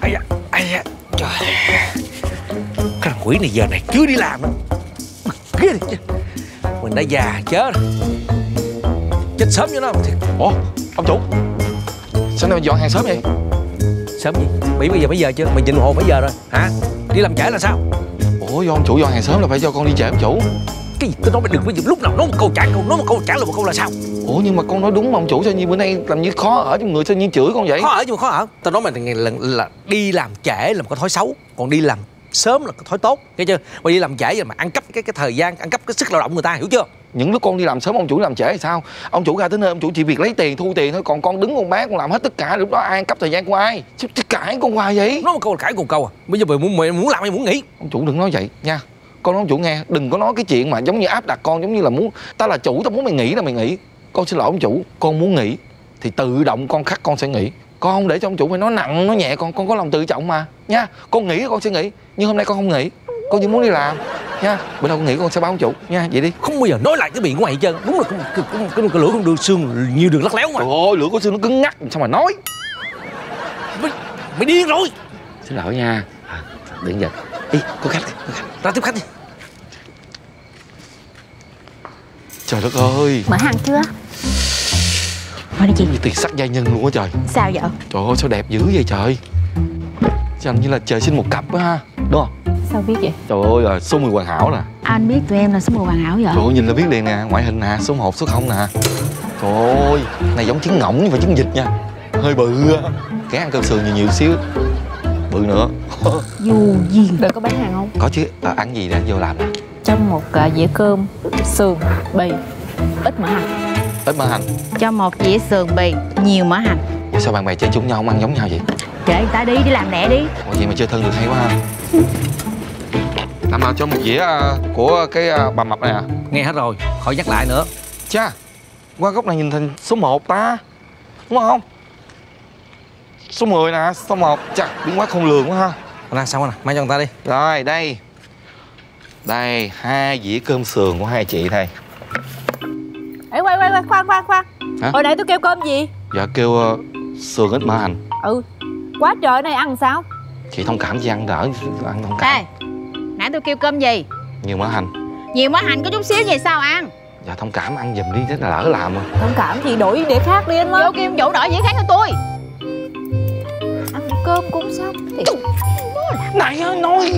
ai da ai da. Trời cái thằng quỷ này giờ này chưa đi làm bực ghê đi mình đã già chết chết sớm cho nó thiệt. Ủa ông chủ? Sao nay dọn hàng sớm vậy? Sớm gì? Bị bây giờ mấy giờ chưa? Nhìn đồng hồ mấy giờ rồi. Hả? Đi làm trễ là sao? Ủa do ông chủ dọn hàng sớm là phải cho con đi trễ ông chủ cái gì? Tôi nói mày đừng có lúc nào nói một câu trả câu nói một câu trả lời một câu là sao? Ủa nhưng mà con nói đúng mà ông chủ sao như bữa nay làm như khó ở trong người sao như chửi con vậy? Khó ở nhưng mà khó ở. Tao nói mày là, là, là đi làm trễ là một cái thói xấu. Còn đi làm sớm là cái thói tốt. Nghe chưa? Mày đi làm trễ rồi mà ăn cắp cái cái thời gian ăn cắp cái sức lao động người ta hiểu chưa? Những lúc con đi làm sớm ông chủ làm trễ thì sao? Ông chủ ra tới nơi ông chủ chỉ việc lấy tiền thu tiền thôi. Còn con đứng con bán con làm hết tất cả lúc đó ai ăn cắp thời gian của ai? Chứ chứ cãi con hoài vậy. Nói một câu là cãi cùng câu à. Bây giờ mày muốn mày muốn làm hay muốn nghỉ. Ông chủ đừng nói vậy nha con nói ông chủ nghe đừng có nói cái chuyện mà giống như áp đặt con giống như là muốn ta là chủ tao muốn mày nghỉ là mày nghỉ. Con xin lỗi ông chủ con muốn nghỉ thì tự động con khắc con sẽ nghỉ. Con không để cho ông chủ phải nói nặng nói nhẹ con con có lòng tự trọng mà. Nha con nghĩ con sẽ nghỉ nhưng hôm nay con không nghỉ. Con chỉ muốn đi làm. Nha bữa nào con nghĩ con sẽ báo ông chủ. Nha vậy đi. Không bao giờ nói lại cái miệng của mày hết trơn. Đúng là cái, cái, cái, cái, cái lửa con đường xương nhiều đường lắc léo mà. Trời ơi lửa của xương nó cứng ngắc sao mà nói? Mày, mày điên rồi. Xin lỗi nha. À, đừng giật. Đi có khách có khách ra tiếp khách đi. Trời đất ơi. Mở hàng chưa? Mở đi chị. Như tiền sắc gia nhân luôn á trời. Sao vậy? trời ơi sao đẹp dữ vậy trời. Chẳng như là trời sinh một cặp á ha. Đúng không? Sao biết vậy? Trời ơi là số 10 hoàn hảo nè. Anh biết tụi em là số 10 hoàn hảo vậy? Trời ơi nhìn là biết liền nè. Ngoại hình nè Số 1 số 0 nè. Trời ơi Này giống trứng ngỗng nhưng mà trứng vịt nha. Hơi bự á. Cái ăn cơm sườn nhiều nhiều xíu Bự nữa. Dù gì. Đợi có bán hàng không? Có chứ. À, Ăn gì để vô làm nè. Trong một uh, dĩa cơm, sườn, bì Ít mỡ hành. Ít mỡ hành. Cho một dĩa sườn bì, nhiều mỡ hành. Vậy Sao bạn bè chơi chung nhau không ăn giống nhau vậy? Kệ người ta đi, đi làm lẹ đi. Ủa vậy mà chơi thân được hay quá ha. Làm nào cho một dĩa à, của cái à, bà mập này à nghe hết rồi. Khỏi nhắc lại nữa. Chà. Qua góc này nhìn thành số 1 ta. Đúng không Số 10 nè Số 1 Chà biến quá không lường quá ha. Nè xong rồi nè mang cho người ta đi. Rồi đây. Đây hai dĩa cơm sườn của hai chị đây. Ê quay quay quay khoan khoan khoan. Hả? Hồi nãy tôi kêu cơm gì? Dạ kêu uh, sườn ít mỡ hành. Ừ. Quá trời này ăn sao? Chị thông cảm chị ăn đỡ Ăn thông cảm. Ê, nãy tôi kêu cơm gì? Nhiều mỡ hành. Nhiều mỡ hành có chút xíu vậy sao ăn? Dạ thông cảm ăn giùm đi Thế là lỡ làm rồi Thông cảm gì đổi để khác đi anh Vô ơi kim chủ đổi dĩa khác cho tôi cơm cũng xong thì... Này ơi, nói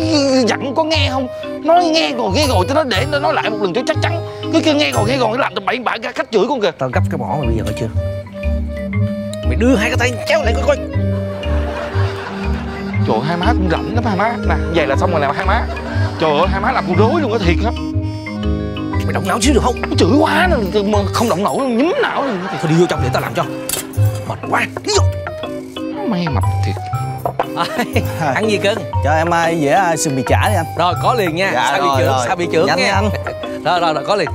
dặn có nghe không? Nói nghe rồi nghe rồi Tôi nói để nó nói lại một lần cho chắc chắn. Cứ kêu nghe rồi nghe rồi Làm tầm bậy bạ ra khách chửi con kìa. Tao gấp cái mỏ mày bây giờ coi chưa? Mày đưa hai cái tay kéo lại coi coi. Trời ơi, hai má cũng rảnh lắm hai má. Nè vậy là xong rồi nè hai má. Trời ơi hai má làm con rối luôn á thiệt á mày động não xíu được không? Nó chửi quá nè mà không động nổi luôn nhím não. Luôn thôi đi vô trong để tao làm cho. Mệt quá. Đi vô. Mẹ mập thiệt ăn gì cưng? Cho em ai dĩa sườn bì chả đi anh. Rồi có liền nha. Dạ, sao bị rồi, trưởng rồi. sao bị trưởng Nhanh nha? anh. rồi rồi rồi có liền.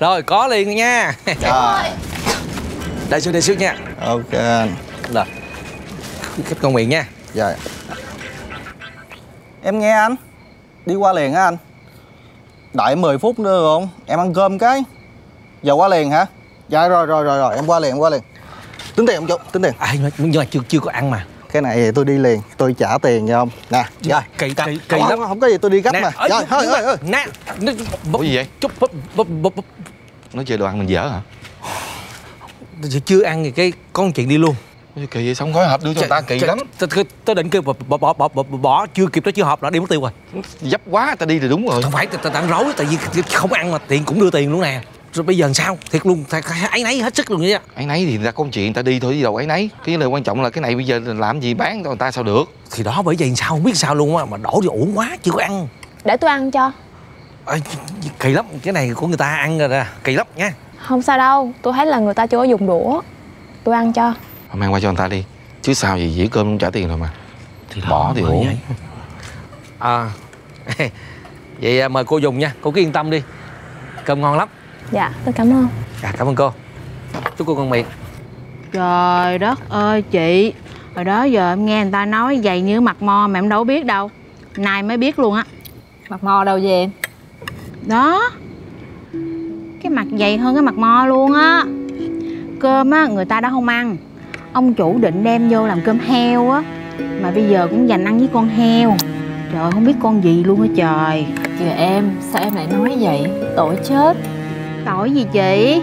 Rồi có liền nha. Rồi đây xíu đây xíu nha. Ok. Rồi. Khép con miệng nha. Rồi em nghe anh. Đi qua liền hả anh. Đợi 10 phút nữa được không? Em ăn cơm cái. Giờ qua liền hả? Dạ rồi rồi rồi rồi. Em qua liền em qua liền tính tiền không chú? Tính tiền. À nhưng mà, nhưng mà chưa chưa có ăn mà. Cái này thì tôi đi liền tôi trả tiền cho ông. Nè rồi. kỳ kỳ kỳ lắm. không, có gì tôi đi gấp mà. ơi, rồi thôi thôi mà- thôi nè nó- Ủa gì vậy? chút Nói chơi đồ ăn mình dở hả? Chưa ăn thì cái con chuyện đi luôn. Kỳ vậy xong gói hộp đưa cho người ta? Kỳ lắm. tao định kêu bỏ bỏ bỏ bỏ, chưa kịp đó chưa họp đã đi mất tiêu rồi. Dấp quá ta đi thì đúng rồi. Không phải tao tao đang rối tại vì không ăn mà tiền cũng đưa tiền luôn nè rồi bây giờ làm sao? Thiệt luôn thầy ấy nấy hết sức luôn vậy ấy nấy thì người ta có chuyện người ta đi thôi đi đâu ấy nấy. Cái lời quan trọng là cái này bây giờ làm gì bán cho người ta sao được. Thì đó bởi vậy sao không biết sao luôn á mà đổ thì uổng quá chưa có ăn. Để tôi ăn cho. À, kỳ lắm cái này của người ta ăn rồi nè kỳ lắm nha. Không sao đâu, tôi thấy là người ta chưa có dùng đũa. Tôi ăn cho. Mà mang qua cho người ta đi chứ sao gì dĩa cơm không trả tiền rồi mà. Thì Bỏ thì uổng. vậy. à vậy à, mời cô dùng nha cô cứ yên tâm đi. Cơm ngon lắm Dạ, tôi cảm ơn. Dạ cảm ơn cô. Chúc cô ngon miệng. Trời đất ơi chị. Hồi đó giờ em nghe người ta nói dày như mặt mo mà em đâu biết đâu. Nay mới biết luôn á. Mặt mò đâu về? Em Đó. Cái mặt dày hơn cái mặt mo luôn á. Cơm á người ta đã không ăn. Ông chủ định đem vô làm cơm heo á. Mà bây giờ cũng dành ăn với con heo. Trời không biết con gì luôn á trời. Kìa em, sao em lại nói vậy? Tội chết Tội gì chị?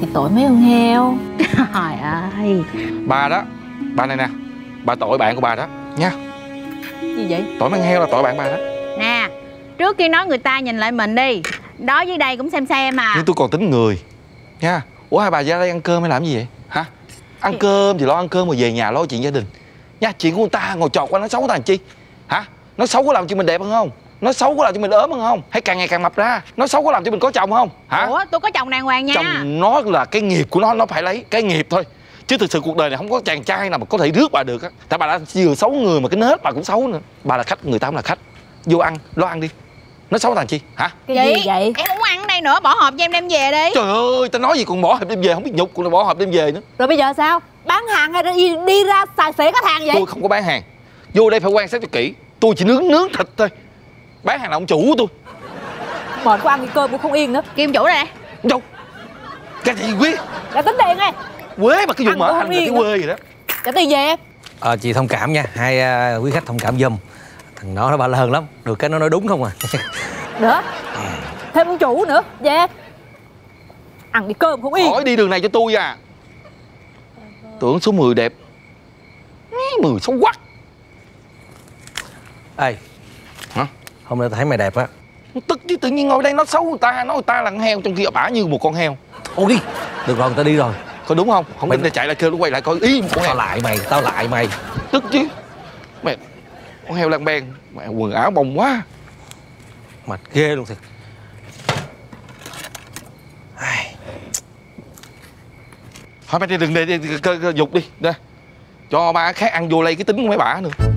Thì tội mấy con heo. Trời ơi. Bà đó Bà này nè. Bà tội bạn của bà đó Nha. Gì vậy? Tội mang heo là tội bạn bà đó. Nè Trước khi nói người ta nhìn lại mình đi Đó dưới đây cũng xem xem à. Nhưng tôi còn tính người Nha. Ủa hai bà ra đây ăn cơm hay làm gì vậy? Hả? Ăn cơm thì lo ăn cơm rồi về nhà lo chuyện gia đình. Nha chuyện của người ta ngồi chọt qua nói xấu ta làm chi? Hả? Nói xấu có làm cho mình đẹp hơn không Nói xấu có làm cho mình ốm hơn không? Hay càng ngày càng mập ra? Nói xấu có làm cho mình có chồng không? Hả? Ủa tôi có chồng đàng hoàng nha. Chồng nó là cái nghiệp của nó nó phải lấy cái nghiệp thôi. Chứ thực sự cuộc đời này không có chàng trai nào mà có thể rước bà được á. Tại bà đã vừa xấu người mà cái nết bà cũng xấu nữa. Bà là khách người ta cũng là khách. Vô ăn lo ăn đi. Nó xấu thành chi? Hả? Cái gì vậy? Em không ăn đây nữa Bỏ hộp cho em đem về đi. Trời ơi tao nói gì còn bỏ hộp đem về? Không biết nhục còn bỏ hộp đem về nữa. Rồi bây giờ sao? Bán hàng hay đi, đi ra xài xể khách hàng vậy? tôi không có bán hàng. Vô đây phải quan sát cho kỹ. Tôi chỉ nướng nướng thịt thôi bán hàng là ông chủ của tôi. Mệt quá ăn cơm cũng không yên nữa. Kim chủ đây. Đâu? Cái gì quế Đã tính tiền đây quế mà cái vụ mở hành là cái quê gì đó. Trả tiền về em? Ờ chị thông cảm nha. Hai à, quý khách thông cảm giùm. Thằng đó nó ba lơn lắm. Được cái nó nói đúng không à? Nữa. Thêm ông chủ nữa. Về Ăn cái cơm không yên. Hỏi đi đường này cho tôi à. Tưởng số 10 đẹp. 10 xấu quắc. Ê. Hả? Hôm nay tao thấy mày đẹp á tức chứ tự nhiên ngồi đây nói xấu người ta nói người ta là con heo trong khi bả như một con heo Thôi đi Được rồi người ta đi rồi có đúng không không Mày- chạy lại kêu nó quay lại coi ý một con Tao heo lại mày Tao lại mày tức chứ mẹ con heo lan ben mẹ quần áo bông quá Mệt ghê luôn thiệt Ai, thôi mày đi đừng đi, đi, đi cơ- dục đi đây cho ba khác ăn vô lây cái tính của mấy bả nữa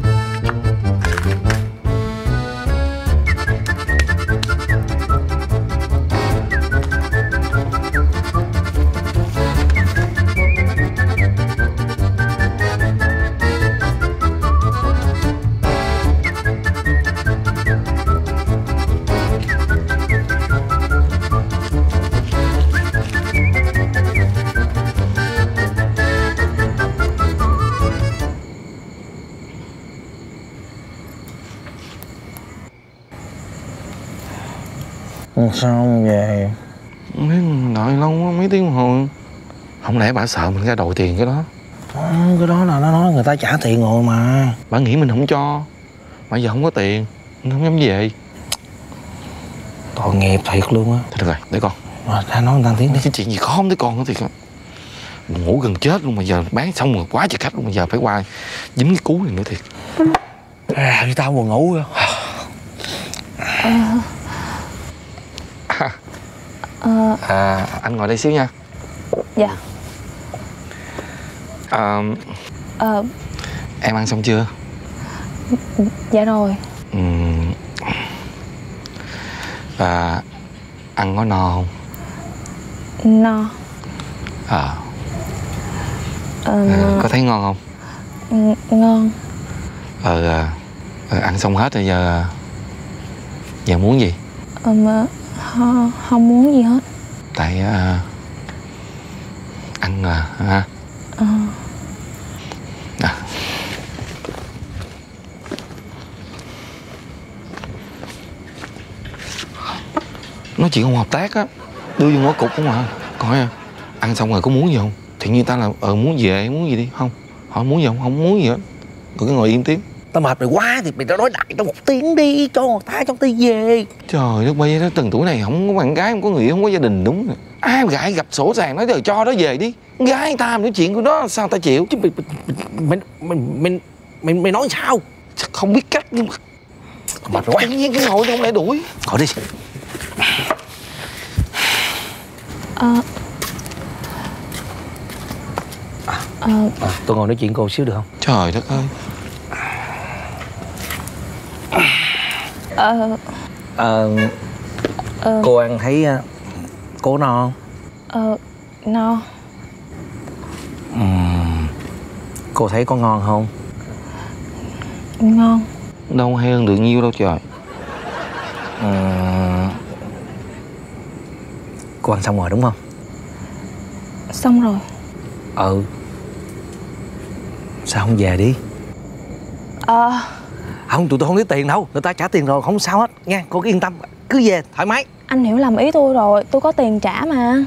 Sao không về mấy đợi lâu quá mấy tiếng đồng hồ. Không lẽ bà sợ mình ra đòi tiền cái đó? Cái đó là nó nói người ta trả tiền rồi mà. Bà nghĩ mình không cho. Mà giờ không có tiền mình không dám về. Tội nghiệp thiệt luôn á. Thôi được rồi để con. Rồi ta nói thằng Tiến đi. Cái chuyện gì khó không tới con thì ngủ gần chết luôn mà giờ bán xong rồi quá trời khách luôn mà giờ phải qua dính cái cú này nữa thiệt. À, Đi tao buồn ngủ rồi Ờ, à anh ngồi đây xíu nha. Dạ. À, Ờ, em ăn xong chưa? Dạ rồi. À, ăn có no không? No. À, Ờ, à, có thấy ngon không? Ng- ngon. Ờ à, ờ, ăn xong hết rồi giờ giờ muốn gì? Ờ, ho- không muốn gì hết? Tại à, ăn à ha? Ờ, à. nói chuyện không hợp tác á đưa vô ngõ cục không à. Coi à, ăn xong rồi có muốn gì không? Thì như ta là ờ muốn về muốn gì đi? Không hỏi muốn gì không? Không muốn gì hết. Rồi cứ ngồi im tiếng Tao mệt mày quá Thì mày nói đại tao một tiếng đi Cho người ta cho tao về. Trời đất bây đó từng tuổi này không có bạn gái không có người không có gia đình đúng rồi. ai mà gái gặp sổ sàng nói giờ cho nó về đi. Gái người ta nói chuyện của nó sao ta chịu? Chứ mày Mày Mày Mày Mày, mày nói sao? Không biết cách nhưng mà Mệt quá. Tự nhiên cái ngồi không lẽ đuổi. Khỏi đi. Ờ, ờ, à, Tôi ngồi nói chuyện cô xíu được không? Trời đất ơi ờ, Ờ ờ, Cô ăn thấy à, Cô no không? Ờ, no. Ừm, Cô thấy có ngon không? Ngon. Đâu hay hơn được nhiêu đâu trời. Ừm, Cô ăn xong rồi đúng không? Xong rồi. Ừ. Sao không về đi? Ờ Không tụi tôi không lấy tiền đâu. Người ta trả tiền rồi không sao hết. Nha Cô cứ yên tâm. Cứ về thoải mái. Anh hiểu lầm ý tôi rồi Tôi có tiền trả mà.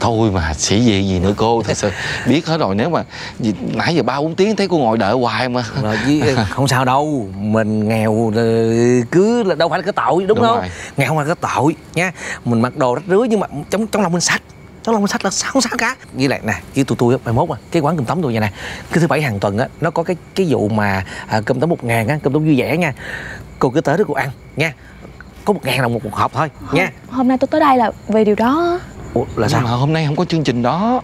Thôi mà sĩ diện gì nữa cô? Thật sự biết hết rồi. Nếu mà gì, nãy giờ ba bốn tiếng thấy cô ngồi đợi hoài mà. Rồi với không sao đâu. Mình nghèo ờ, cứ là đâu phải là cái tội đúng, Đúng không? rồi. nghèo không phải cái tội nha. Mình mặc đồ rách rưới nhưng mà trong trong lòng mình sạch trong lòng mình sạch là sao không sao cả? Như lại nè với tụi tôi mai mốt à cái quán cơm tấm tôi vậy nè. Cứ thứ bảy hàng tuần á nó có cái cái vụ mà à, cơm tấm một ngàn á cơm tấm vui vẻ nha. Cô cứ tới đó cô ăn nha. Có một ngàn đồng một, một hộp thôi nha. Hôm nay tôi tới đây là vì điều đó. Ủa, là Nhưng mà sao hôm nay không có chương trình đó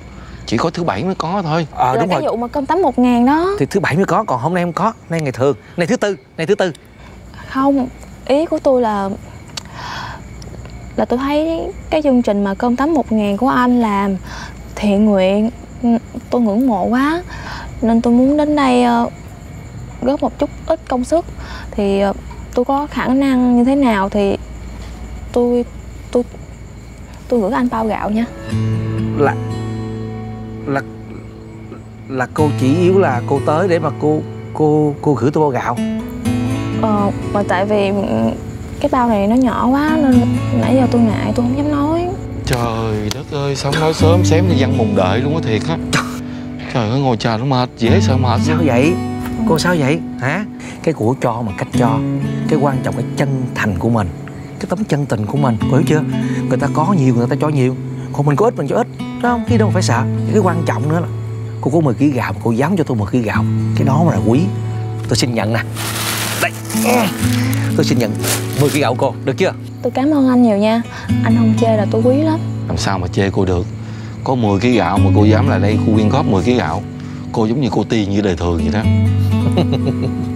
chỉ có thứ bảy mới có thôi. Ờ Là đúng cái rồi. vụ mà cơm tấm một ngàn đó. Thì thứ bảy mới có còn hôm nay không có nay ngày thường nay thứ tư nay thứ tư. Không Ý của tôi là Là tôi thấy cái chương trình mà cơm tấm một ngàn của anh làm Thiện nguyện. Ừ, Tôi ngưỡng mộ quá. Nên tôi muốn đến đây ờ, Góp một chút ít công sức. Thì ờ, tôi có khả năng như thế nào Thì tôi Tôi Tôi gửi anh bao gạo nha. Là là là cô chỉ yếu là cô tới để mà cô cô cô gửi tôi bao gạo. Ờ, mà tại vì ừ, cái bao này nó nhỏ quá nên nãy giờ tôi ngại tôi không dám nói. Trời đất ơi sao không nói sớm xém thì văn mùng đợi luôn á thiệt á. Trời ơi ngồi chờ nó mệt dễ sợ mệt. Sao vậy? Cô sao vậy? Hả? Cái của cho mà cách cho cái quan trọng cái chân thành của mình cái tấm chân tình của mình cô hiểu chưa? Người ta có nhiều người ta cho nhiều còn mình có ít mình cho ít đúng không? Khi đâu phải sợ. Cái quan trọng nữa là cô có 10 kg gạo mà cô dám cho tôi 10 kg gạo cái đó mà là quý. Tôi xin nhận nè. Đây. Tôi xin nhận 10 kg gạo cô được chưa? Tôi cảm ơn anh nhiều nha. Anh không chê là tôi quý lắm. Làm sao mà chê cô được? Có 10 kg gạo mà cô dám lại đây cô quyên góp 10 kg gạo. Cô giống như cô tiên như đời thường vậy đó